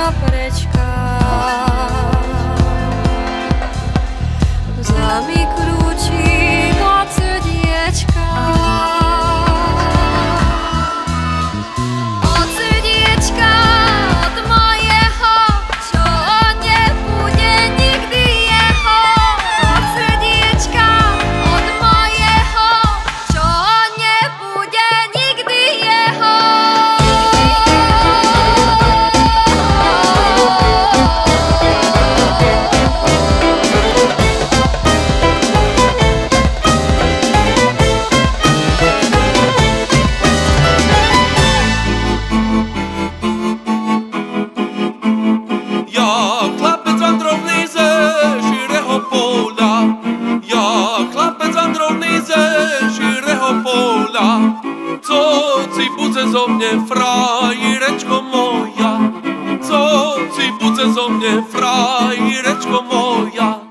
É prática. ci budzę zo mnie frajereczko moja? Co ci budzę zo mnie frajereczko moja?